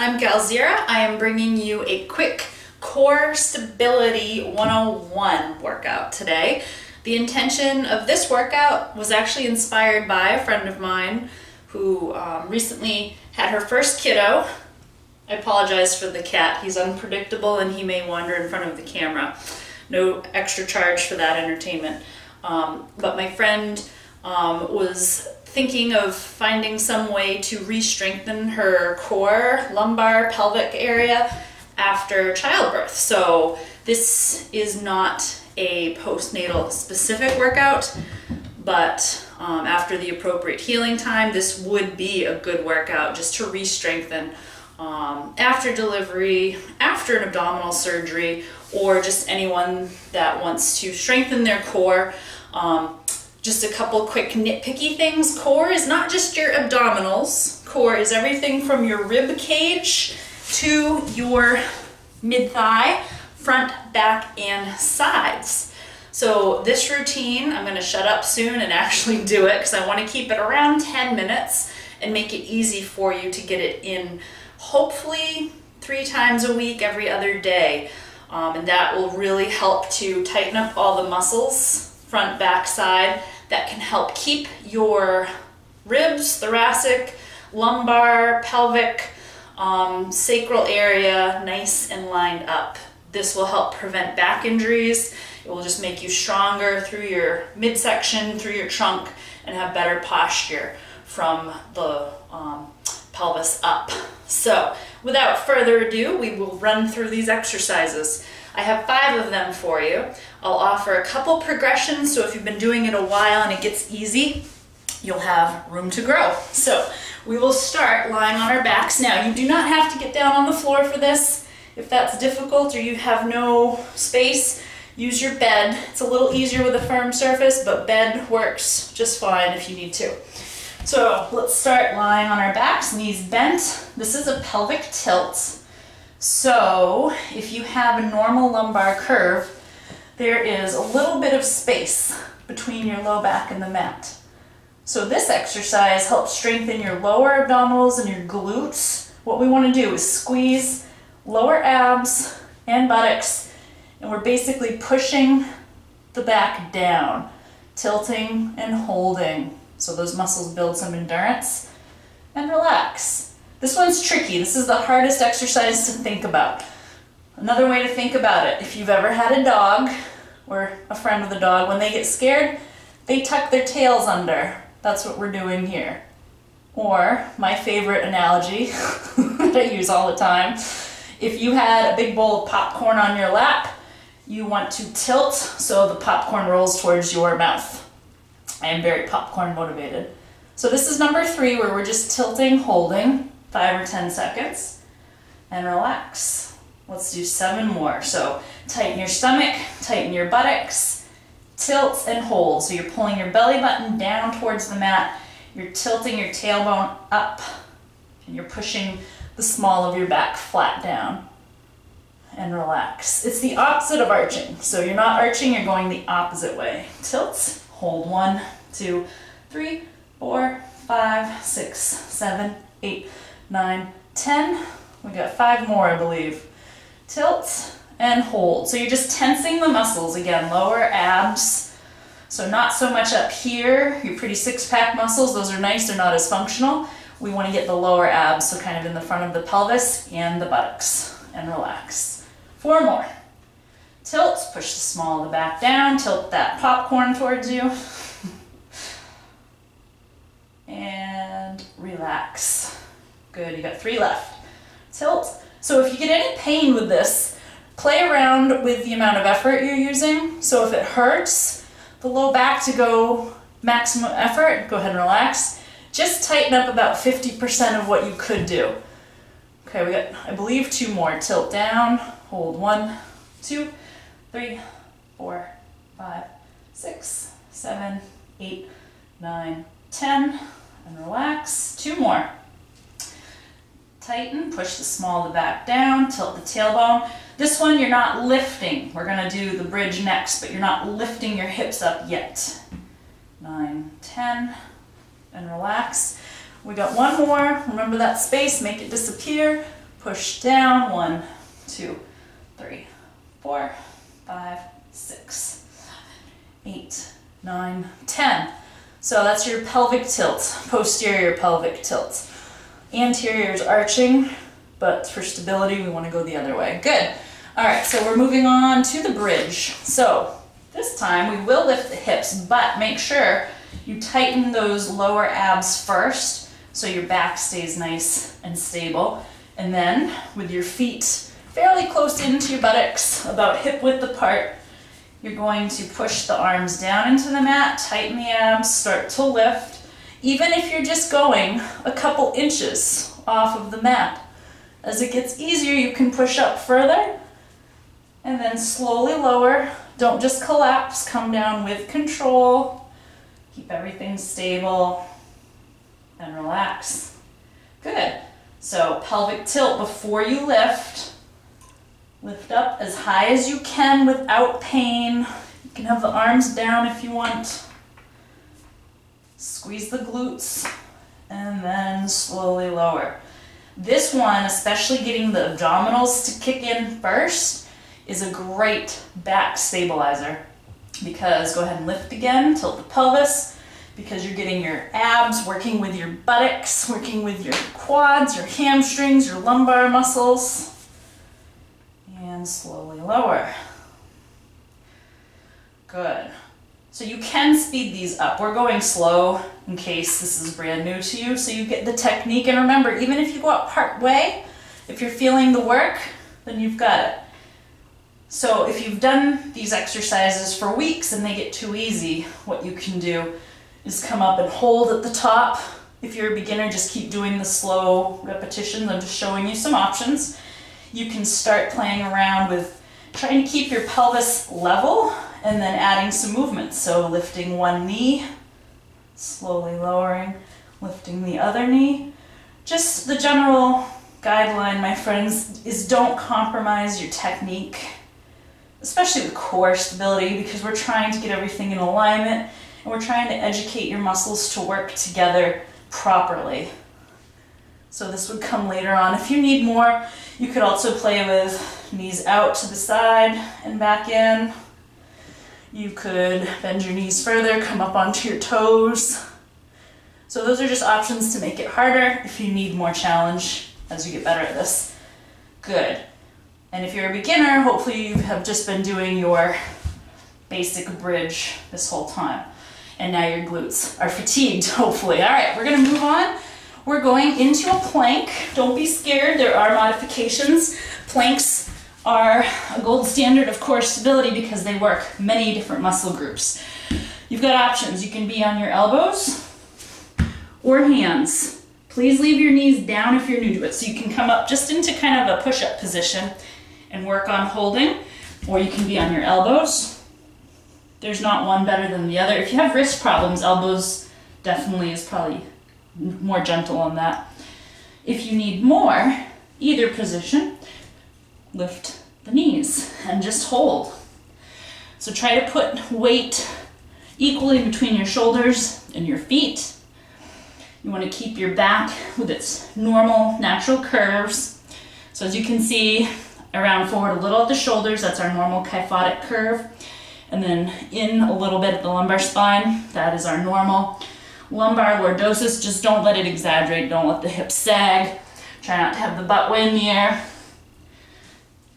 I'm Galzeerah. I am bringing you a quick Core Stability 101 workout today. The intention of this workout was actually inspired by a friend of mine who um, recently had her first kiddo. I apologize for the cat. He's unpredictable and he may wander in front of the camera. No extra charge for that entertainment. Um, but my friend um, was thinking of finding some way to re-strengthen her core, lumbar, pelvic area after childbirth. So this is not a postnatal specific workout, but um, after the appropriate healing time, this would be a good workout just to re-strengthen um, after delivery, after an abdominal surgery, or just anyone that wants to strengthen their core. Um, just a couple quick nitpicky things. Core is not just your abdominals. Core is everything from your rib cage to your mid-thigh, front, back, and sides. So this routine, I'm gonna shut up soon and actually do it because I wanna keep it around 10 minutes and make it easy for you to get it in hopefully three times a week, every other day. Um, and that will really help to tighten up all the muscles, front, back, side, that can help keep your ribs, thoracic, lumbar, pelvic, um, sacral area nice and lined up. This will help prevent back injuries. It will just make you stronger through your midsection, through your trunk, and have better posture from the um, pelvis up. So without further ado, we will run through these exercises. I have five of them for you. I'll offer a couple progressions, so if you've been doing it a while and it gets easy, you'll have room to grow. So we will start lying on our backs. Now, you do not have to get down on the floor for this. If that's difficult or you have no space, use your bed. It's a little easier with a firm surface, but bed works just fine if you need to. So let's start lying on our backs, knees bent. This is a pelvic tilt. So if you have a normal lumbar curve, there is a little bit of space between your low back and the mat. So this exercise helps strengthen your lower abdominals and your glutes. What we want to do is squeeze lower abs and buttocks, and we're basically pushing the back down, tilting and holding. So those muscles build some endurance and relax. This one's tricky. This is the hardest exercise to think about. Another way to think about it, if you've ever had a dog or a friend with a dog, when they get scared, they tuck their tails under. That's what we're doing here. Or, my favorite analogy that I use all the time, if you had a big bowl of popcorn on your lap, you want to tilt so the popcorn rolls towards your mouth. I am very popcorn motivated. So this is number three where we're just tilting, holding five or 10 seconds and relax. Let's do seven more. So tighten your stomach, tighten your buttocks, tilt and hold. So you're pulling your belly button down towards the mat, you're tilting your tailbone up, and you're pushing the small of your back flat down. And relax. It's the opposite of arching. So you're not arching, you're going the opposite way. Tilt, hold one, two, three, four, five, six, seven, eight, nine, 10. We got five more, I believe. Tilt and hold. So you're just tensing the muscles again, lower abs. So not so much up here, your pretty six-pack muscles, those are nice, they're not as functional. We want to get the lower abs, so kind of in the front of the pelvis and the buttocks, and relax. Four more. Tilt, push the small of the back down, tilt that popcorn towards you. and relax. Good, you got three left. Tilt. So if you get any pain with this, play around with the amount of effort you're using. So if it hurts the low back to go maximum effort, go ahead and relax. Just tighten up about 50% of what you could do. Okay, we got, I believe, two more. Tilt down, hold one, two, three, four, five, six, seven, eight, nine, ten, and relax. Two more tighten, push the small of the back down, tilt the tailbone. This one you're not lifting. We're gonna do the bridge next, but you're not lifting your hips up yet. Nine, ten, and relax. We got one more. Remember that space, make it disappear. push down. One, two, three, four, five, six, eight, nine, ten. So that's your pelvic tilt, posterior pelvic tilt. Anterior is arching, but for stability, we want to go the other way. Good. All right, so we're moving on to the bridge. So this time we will lift the hips, but make sure you tighten those lower abs first so your back stays nice and stable. And then with your feet fairly close into your buttocks, about hip width apart, you're going to push the arms down into the mat, tighten the abs, start to lift. Even if you're just going a couple inches off of the mat. As it gets easier, you can push up further and then slowly lower. Don't just collapse, come down with control. Keep everything stable and relax. Good. So pelvic tilt before you lift. Lift up as high as you can without pain. You can have the arms down if you want. Squeeze the glutes and then slowly lower. This one, especially getting the abdominals to kick in first, is a great back stabilizer because go ahead and lift again, tilt the pelvis, because you're getting your abs working with your buttocks, working with your quads, your hamstrings, your lumbar muscles and slowly lower. Good. So you can speed these up. We're going slow in case this is brand new to you, so you get the technique. And remember, even if you go up part way, if you're feeling the work, then you've got it. So if you've done these exercises for weeks and they get too easy, what you can do is come up and hold at the top. If you're a beginner, just keep doing the slow repetitions. I'm just showing you some options you can start playing around with trying to keep your pelvis level and then adding some movement. So lifting one knee, slowly lowering, lifting the other knee. Just the general guideline, my friends, is don't compromise your technique, especially with core stability, because we're trying to get everything in alignment and we're trying to educate your muscles to work together properly. So this would come later on. If you need more, you could also play with knees out to the side and back in. You could bend your knees further, come up onto your toes. So those are just options to make it harder if you need more challenge as you get better at this. Good. And if you're a beginner, hopefully you have just been doing your basic bridge this whole time. And now your glutes are fatigued, hopefully. All right, we're gonna move on we're going into a plank. Don't be scared, there are modifications. Planks are a gold standard of core stability because they work many different muscle groups. You've got options. You can be on your elbows or hands. Please leave your knees down if you're new to it. So you can come up just into kind of a push-up position and work on holding, or you can be on your elbows. There's not one better than the other. If you have wrist problems, elbows definitely is probably more gentle on that. If you need more, either position, lift the knees and just hold. So try to put weight equally between your shoulders and your feet. You want to keep your back with its normal, natural curves. So as you can see, around forward a little at the shoulders, that's our normal kyphotic curve. And then in a little bit at the lumbar spine, that is our normal lumbar lordosis, just don't let it exaggerate. Don't let the hips sag. Try not to have the butt way in the air.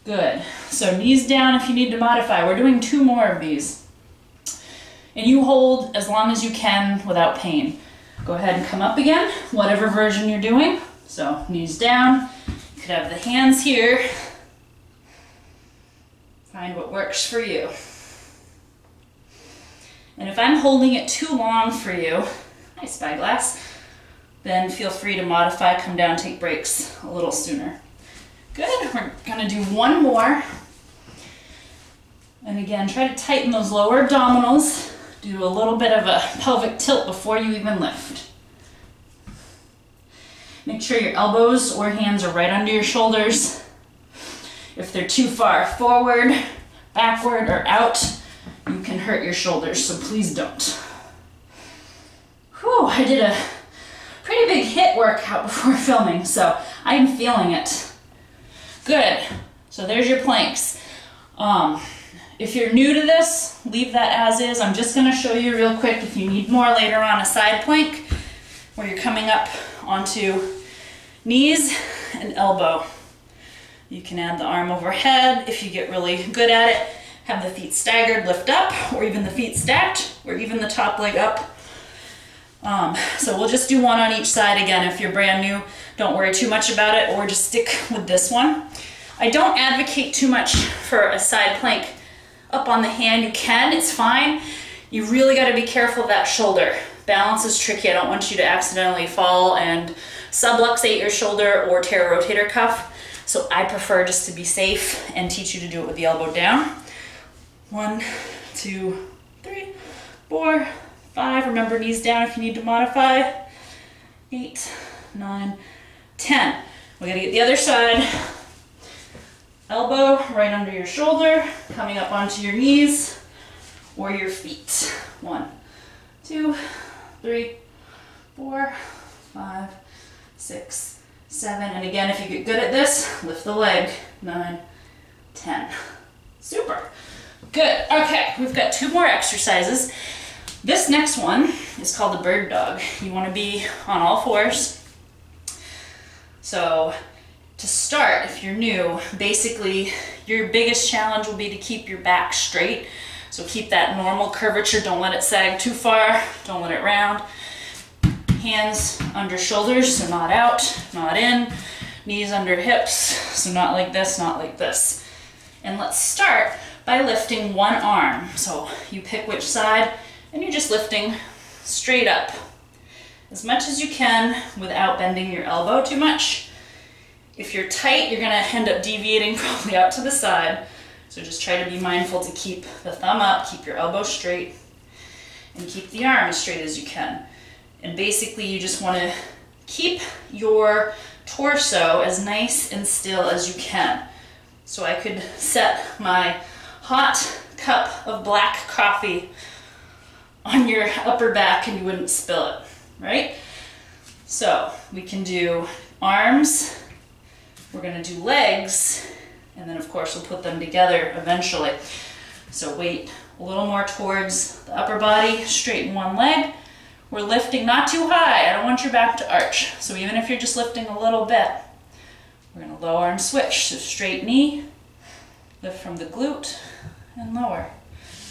Good. So knees down if you need to modify. We're doing two more of these. And you hold as long as you can without pain. Go ahead and come up again, whatever version you're doing. So knees down. You could have the hands here. Find what works for you. And if I'm holding it too long for you, Hi, Spyglass. Then feel free to modify, come down, take breaks a little sooner. Good, we're gonna do one more. And again, try to tighten those lower abdominals. Do a little bit of a pelvic tilt before you even lift. Make sure your elbows or hands are right under your shoulders. If they're too far forward, backward, or out, you can hurt your shoulders, so please don't. Whew, I did a pretty big HIIT workout before filming, so I'm feeling it. Good. So there's your planks. Um, if you're new to this, leave that as is. I'm just gonna show you real quick if you need more later on a side plank where you're coming up onto knees and elbow. You can add the arm overhead if you get really good at it. Have the feet staggered, lift up, or even the feet stacked, or even the top leg up. Um, so we'll just do one on each side again. If you're brand new, don't worry too much about it, or just stick with this one. I don't advocate too much for a side plank up on the hand. You can, it's fine. You really gotta be careful of that shoulder. Balance is tricky. I don't want you to accidentally fall and subluxate your shoulder or tear a rotator cuff. So I prefer just to be safe and teach you to do it with the elbow down. One, two, three, four, five. Remember knees down if you need to modify. Eight, nine, ten. We gotta get the other side. Elbow right under your shoulder, coming up onto your knees or your feet. One, two, three, four, five, six, seven. And again, if you get good at this, lift the leg. Nine, ten. Super. Good. Okay, we've got two more exercises. This next one is called the bird dog. You want to be on all fours. So to start, if you're new, basically your biggest challenge will be to keep your back straight. So keep that normal curvature. Don't let it sag too far. Don't let it round hands under shoulders, so not out, not in, knees under hips, so not like this, not like this. And let's start by lifting one arm. So you pick which side, and you're just lifting straight up as much as you can without bending your elbow too much. If you're tight, you're gonna end up deviating probably out to the side. So just try to be mindful to keep the thumb up, keep your elbow straight, and keep the arm as straight as you can. And basically you just wanna keep your torso as nice and still as you can. So I could set my hot cup of black coffee on your upper back and you wouldn't spill it, right? So we can do arms, we're gonna do legs, and then of course we'll put them together eventually. So weight a little more towards the upper body, straighten one leg, we're lifting not too high. I don't want your back to arch. So even if you're just lifting a little bit, we're gonna lower and switch. So straight knee, lift from the glute and lower.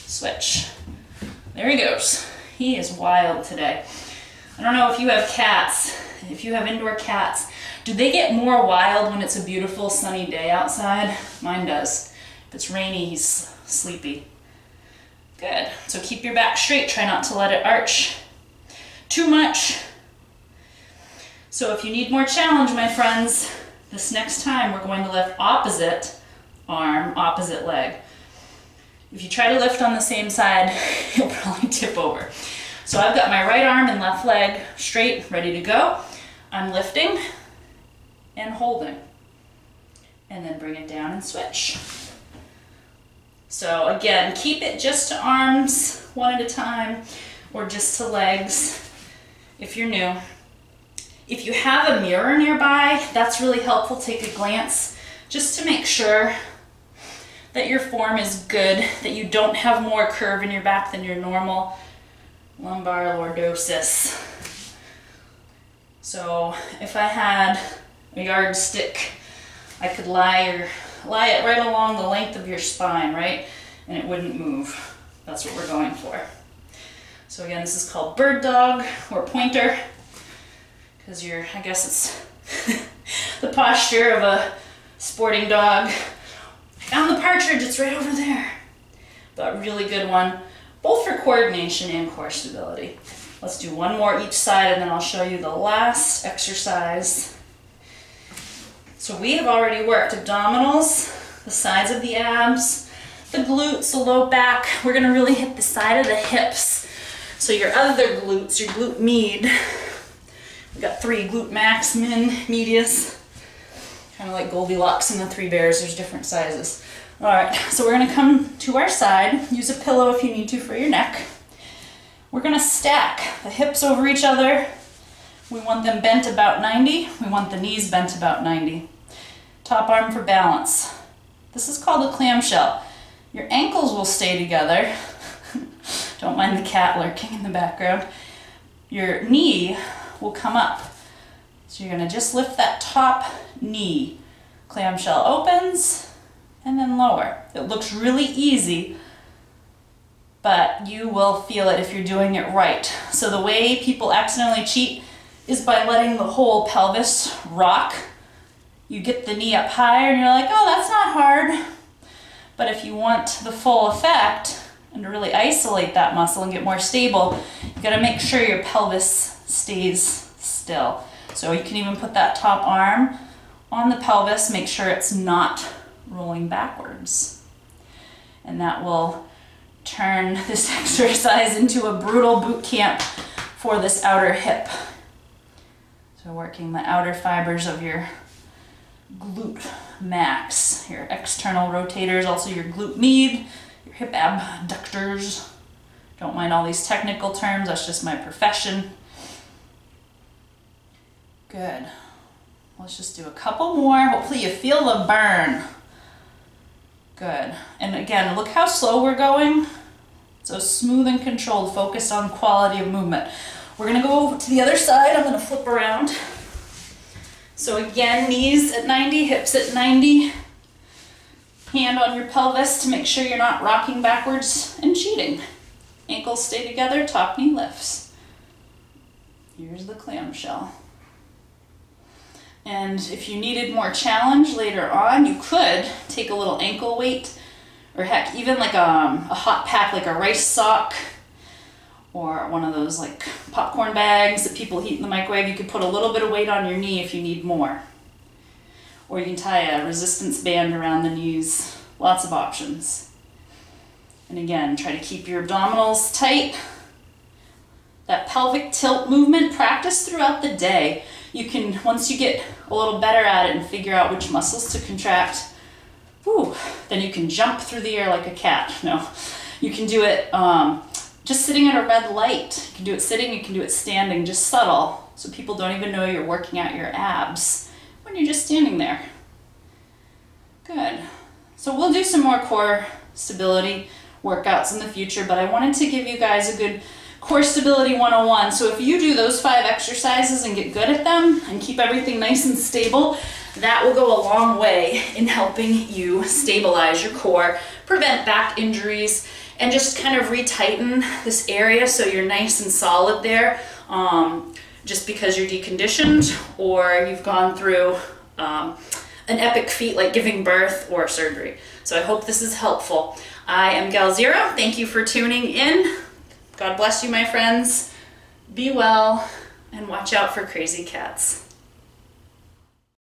Switch. There he goes. He is wild today. I don't know if you have cats, if you have indoor cats, do they get more wild when it's a beautiful sunny day outside? Mine does. If it's rainy, he's sleepy. Good. So keep your back straight. Try not to let it arch too much. So if you need more challenge, my friends, this next time we're going to lift opposite arm, opposite leg. If you try to lift on the same side, you'll probably tip over. So I've got my right arm and left leg straight, ready to go. I'm lifting and holding. And then bring it down and switch. So again, keep it just to arms one at a time or just to legs if you're new. If you have a mirror nearby, that's really helpful. Take a glance just to make sure that your form is good, that you don't have more curve in your back than your normal lumbar lordosis. So if I had a yardstick, I could lie, or, lie it right along the length of your spine, right? And it wouldn't move. That's what we're going for. So again, this is called bird dog or pointer because you're, I guess it's the posture of a sporting dog. I found the partridge, it's right over there. But really good one, both for coordination and core stability. Let's do one more each side and then I'll show you the last exercise. So we have already worked abdominals, the sides of the abs, the glutes, the low back. We're gonna really hit the side of the hips so your other glutes, your glute med, we got three, glute max, min, medius, kind of like Goldilocks and the three bears, there's different sizes. All right, so we're gonna come to our side, use a pillow if you need to for your neck. We're gonna stack the hips over each other. We want them bent about 90. We want the knees bent about 90. top arm for balance. This is called a clamshell. Your ankles will stay together. Don't mind the cat lurking in the background. Your knee will come up. So you're gonna just lift that top knee. Clamshell opens and then lower. It looks really easy, but you will feel it if you're doing it right. So the way people accidentally cheat is by letting the whole pelvis rock. You get the knee up higher and you're like, oh, that's not hard. But if you want the full effect and to really isolate that muscle and get more stable, you gotta make sure your pelvis stays still. So you can even put that top arm on the pelvis, make sure it's not rolling backwards. And that will turn this exercise into a brutal boot camp for this outer hip. So working the outer fibers of your glute max, your external rotators, also your glute med, your hip abductors. Don't mind all these technical terms, that's just my profession. Good. Let's just do a couple more. Hopefully you feel the burn. Good. And again, look how slow we're going. So smooth and controlled, focused on quality of movement. We're gonna go to the other side. I'm gonna flip around. So again, knees at 90, hips at 90. Hand on your pelvis to make sure you're not rocking backwards and cheating. Ankles stay together, top knee lifts. Here's the clamshell. And if you needed more challenge later on, you could take a little ankle weight or heck, even like a, um, a hot pack, like a rice sock or one of those like popcorn bags that people heat in the microwave. You could put a little bit of weight on your knee if you need more. Or you can tie a resistance band around the knees. Lots of options. And again, try to keep your abdominals tight. That pelvic tilt movement, practice throughout the day you can, once you get a little better at it and figure out which muscles to contract, whew, then you can jump through the air like a cat. No, you can do it um, just sitting at a red light. You can do it sitting, you can do it standing, just subtle, so people don't even know you're working out your abs when you're just standing there. Good. So we'll do some more core stability workouts in the future, but I wanted to give you guys a good Core Stability 101. So if you do those five exercises and get good at them and keep everything nice and stable, that will go a long way in helping you stabilize your core, prevent back injuries, and just kind of retighten this area so you're nice and solid there. Um, just because you're deconditioned or you've gone through um, an epic feat like giving birth or surgery. So I hope this is helpful. I am Galzeerah. Thank you for tuning in. God bless you, my friends. Be well and watch out for crazy cats.